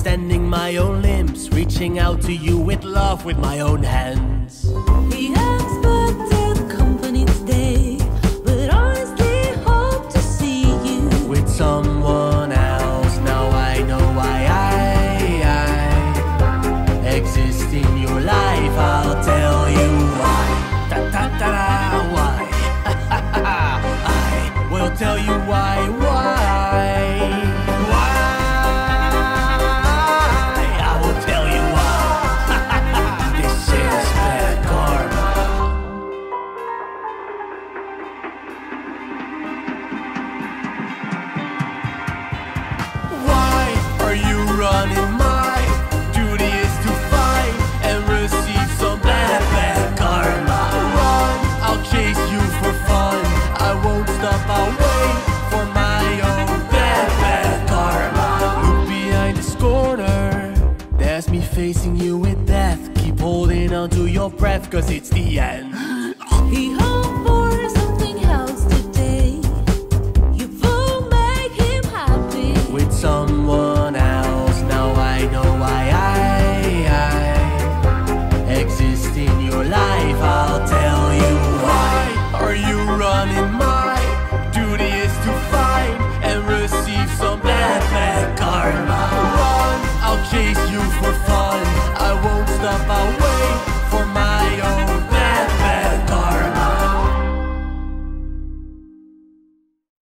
extending my own limbs, reaching out to you with love with my own hands. Expected company today, but honestly hope to see you. with someone else. Now I know why I, I exist in your life. I'll tell you why. Da, da, da, why? I will tell you running? My duty is to fight and receive some bad, bad karma. Run, I'll chase you for fun. I won't stop, I'll wait for my own bad, bad karma. Look behind this corner. There's me facing you with death. Keep holding on to your breath, cause it's the end. с.